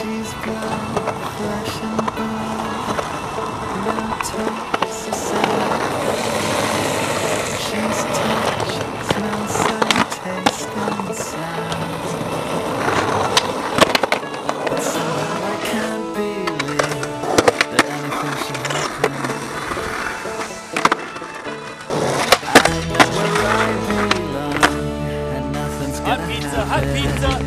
she's flesh and bone, no touch the same. She's touch, smell, sight, taste, and sound. I can't believe that anything should happen. And nothing's gonna happen. Hot pizza, hot pizza.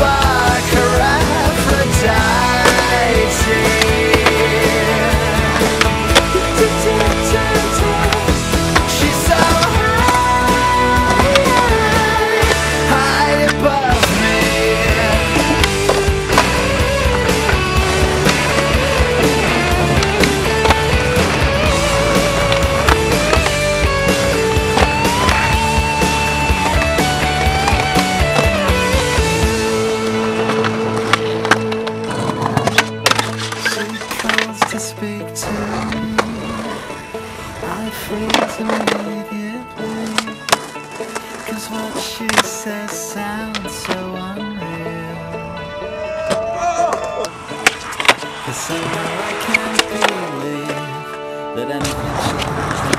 goodbye Cause what she says sounds so unreal. Somehow I can't believe that anything changed